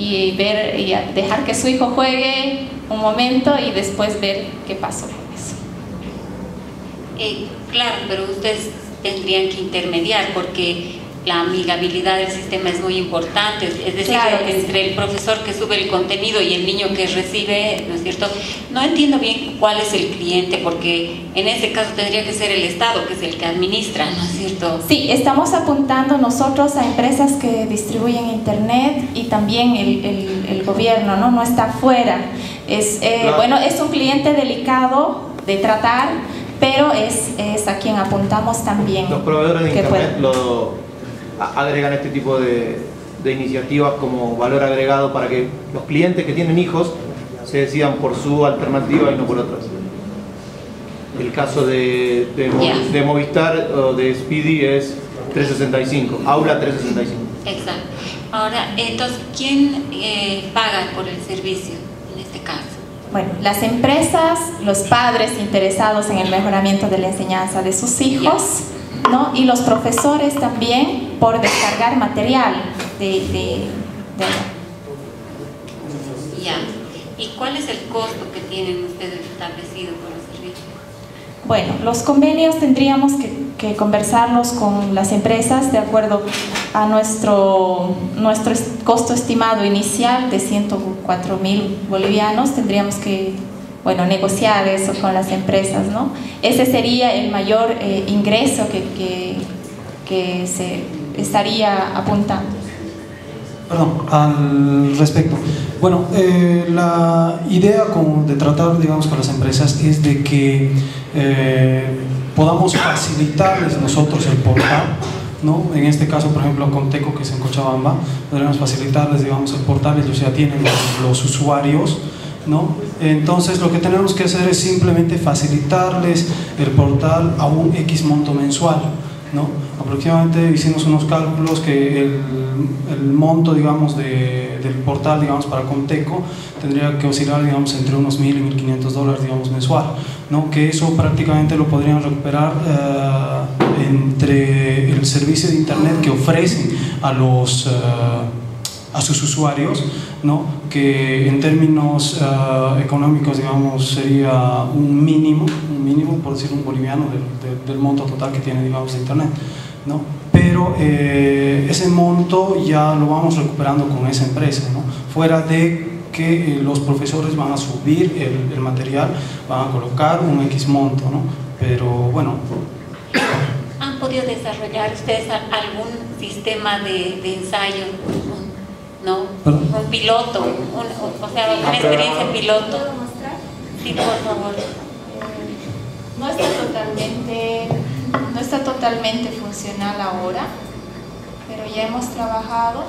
y ver y dejar que su hijo juegue un momento y después ver qué pasó con eso. Eh, claro, pero ustedes tendrían que intermediar porque la amigabilidad del sistema es muy importante, es decir, que entre el profesor que sube el contenido y el niño que recibe, ¿no es cierto? No entiendo bien cuál es el cliente, porque en este caso tendría que ser el Estado, que es el que administra, ¿no es cierto? Sí, estamos apuntando nosotros a empresas que distribuyen Internet y también el, el, gobierno, ¿no? No está fuera. Es, eh, Bueno, es un cliente delicado de tratar, pero es, es a quien apuntamos también. Los proveedores de Internet lo agregan este tipo de, iniciativas como valor agregado para que los clientes que tienen hijos se decidan por su alternativa y no por otras. El caso de, de, Movistar o de Speedy es 365, Aula 365. Exacto. Ahora, entonces, ¿quién eh, paga por el servicio en este caso? Bueno, las empresas, los padres interesados en el mejoramiento de la enseñanza de sus hijos. ¿no? Y los profesores también por descargar material de, Ya. ¿Y cuál es el costo que tienen ustedes establecido por los servicios? Bueno, los convenios tendríamos que, conversarlos con las empresas de acuerdo a nuestro, nuestro costo estimado inicial de 104 mil bolivianos. Tendríamos que bueno, negociar eso con las empresas, ¿no? Ese sería el mayor eh, ingreso que, que, se estaría apuntando. Perdón, al respecto. Bueno, eh, la idea de tratar, digamos, con las empresas es de que eh, podamos facilitarles nosotros el portal, ¿no? En este caso, por ejemplo, con Teco, que es en Cochabamba, podríamos facilitarles, digamos, el portal, ellos ya tienen los, los usuarios, ¿no? Entonces lo que tenemos que hacer es simplemente facilitarles el portal a un X monto mensual. ¿No? Aproximadamente hicimos unos cálculos que el, el monto digamos, de, del portal digamos, para Conteco tendría que oscilar digamos, entre unos 1.000 y 1.500 dólares digamos, mensual, ¿no? que eso prácticamente lo podrían recuperar eh, entre el servicio de internet que ofrecen a los... Eh, a sus usuarios, ¿no? que en términos eh, económicos digamos, sería un mínimo, mínimo por decir un boliviano del, monto total que tiene digamos, de Internet. ¿no? Pero eh, ese monto ya lo vamos recuperando con esa empresa, ¿no? fuera de que eh, los profesores van a subir el, el, material, van a colocar un X monto, ¿no? pero bueno. ¿Han podido desarrollar ustedes algún sistema de, de ensayo ¿no? Un piloto, o sea, una experiencia piloto. ¿Puedo mostrar? Sí, por favor. No está totalmente, no está totalmente funcional ahora, pero ya hemos trabajado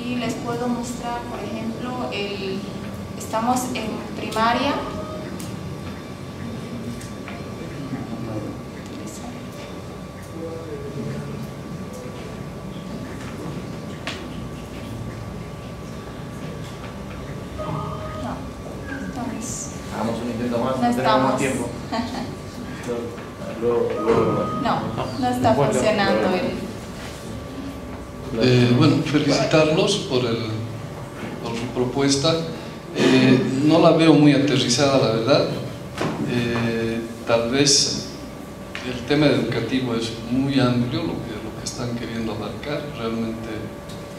y les puedo mostrar, por ejemplo, el, estamos en primaria no estamos. tiempo. No, no está funcionando eh, bueno, felicitarlos por, el, por su propuesta. Eh, no la veo muy aterrizada, la verdad. Eh, tal vez el tema educativo es muy amplio, lo que, lo que están queriendo abarcar, realmente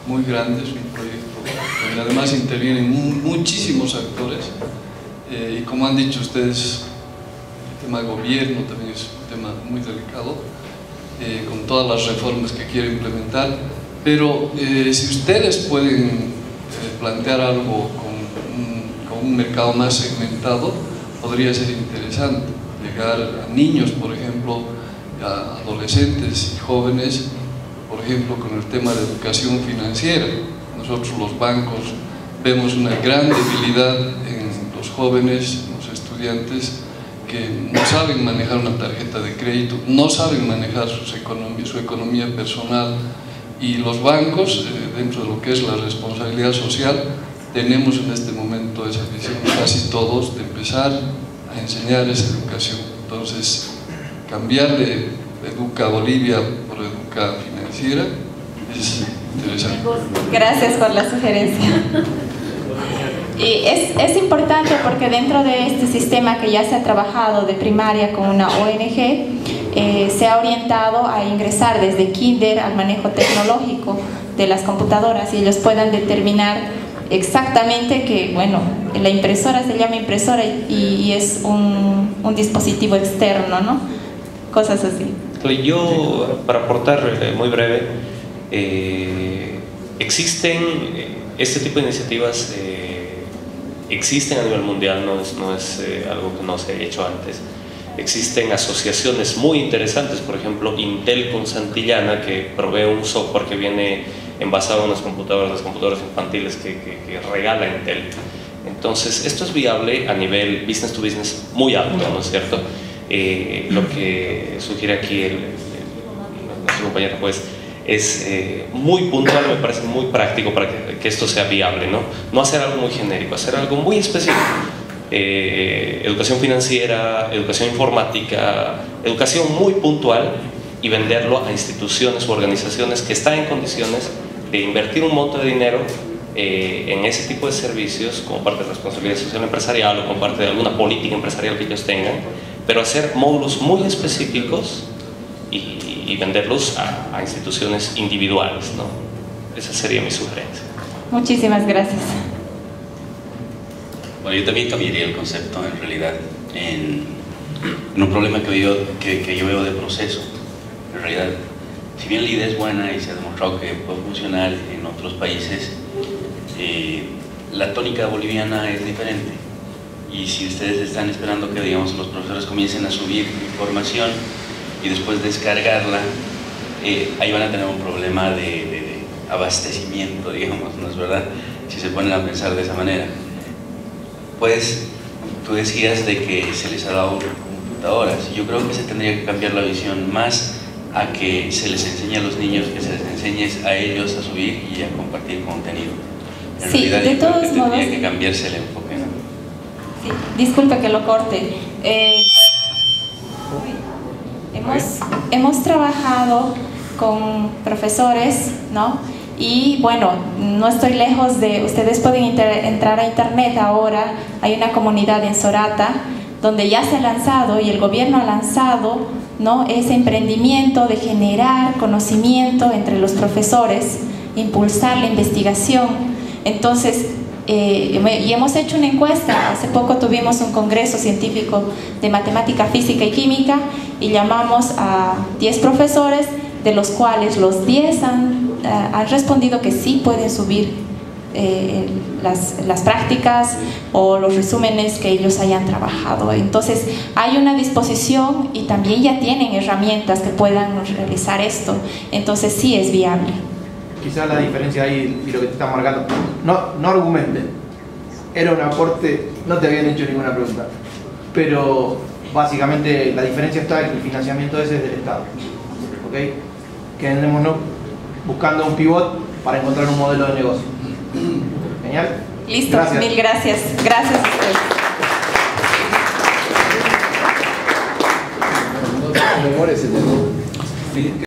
muy grande, es un proyecto donde además intervienen muchísimos actores eh, y como han dicho ustedes, tema gobierno también es un tema muy delicado, eh, con todas las reformas que quiere implementar, pero eh, si ustedes pueden plantear algo con un, con un mercado más segmentado, podría ser interesante llegar a niños, por ejemplo, a adolescentes y jóvenes, por ejemplo, con el tema de educación financiera. Nosotros los bancos vemos una gran debilidad en los jóvenes, los estudiantes que no saben manejar una tarjeta de crédito, no saben manejar sus economía, su economía personal y los bancos, eh, dentro de lo que es la responsabilidad social, tenemos en este momento esa visión casi todos de empezar a enseñar esa educación. Entonces, cambiar de Educa Bolivia por Educa Financiera Es interesante. Gracias por la sugerencia. Y es, es, importante porque dentro de este sistema que ya se ha trabajado de primaria con una ONG, eh, se ha orientado a ingresar desde kinder al manejo tecnológico de las computadoras y ellos puedan determinar exactamente que, bueno, la impresora se llama impresora y, es un, un, dispositivo externo, ¿no? Cosas así. Yo, para aportar eh, muy breve, eh, existen este tipo de iniciativas existen a nivel mundial, no es, no es eh, algo que no se haya hecho antes. Existen asociaciones muy interesantes, por ejemplo, Intel con Santillana, que provee un software que viene envasado en las computadoras, las computadoras infantiles que, que, regala Intel. Entonces, esto es viable a nivel business to business muy alto, ¿no es cierto? Eh, lo que sugiere aquí el, nuestro compañero pues es eh, muy puntual, me parece muy práctico para que, esto sea viable, ¿no? No hacer algo muy genérico, hacer algo muy específico. Eh, educación financiera, educación informática, educación muy puntual y venderlo a instituciones o organizaciones que están en condiciones de invertir un monto de dinero eh, en ese tipo de servicios como parte de la responsabilidad social empresarial o como parte de alguna política empresarial que ellos tengan, pero hacer módulos muy específicos y, venderlos a, instituciones individuales. ¿no? Esa sería mi sugerencia. Muchísimas gracias. Bueno, yo también cambiaría el concepto en realidad en, un problema que yo, que, yo veo de proceso. En realidad, si bien la idea es buena y se ha demostrado que puede funcionar en otros países, eh, la tónica boliviana es diferente. Y si ustedes están esperando que digamos, los profesores comiencen a subir información y después descargarla, eh, ahí van a tener un problema de, abastecimiento, digamos, ¿no es verdad? Si se ponen a pensar de esa manera. Pues tú decías de que se les ha dado computadoras. Yo creo que se tendría que cambiar la visión más a que se les enseñe a los niños, que se les enseñe a ellos a subir y a compartir contenido. En sí, realidad, de todos modos. Tendría que cambiarse el enfoque. ¿no? Sí, disculpe que lo corte. Eh, Hemos, trabajado con profesores, ¿no? Y bueno, no estoy lejos de, ustedes pueden entrar a internet ahora, hay una comunidad en Sorata donde ya se ha lanzado y el gobierno ha lanzado ese emprendimiento de generar conocimiento entre los profesores, impulsar la investigación. Entonces, eh, y hemos hecho una encuesta, hace poco tuvimos un congreso científico de matemática, física y química y llamamos a 10 profesores, de los cuales los 10 han, eh, han respondido que sí pueden subir eh, las, las, prácticas o los resúmenes que ellos hayan trabajado. Entonces hay una disposición y también ya tienen herramientas que puedan realizar esto. Entonces sí es viable quizás la diferencia ahí y lo que te está marcando, no, no argumenten, era un aporte, no te habían hecho ninguna pregunta, pero básicamente la diferencia está en que el financiamiento ese es del Estado, ¿ok? Quedémonos buscando un pivot para encontrar un modelo de negocio. ¿Genial? Listo, mil gracias. Gracias a ustedes.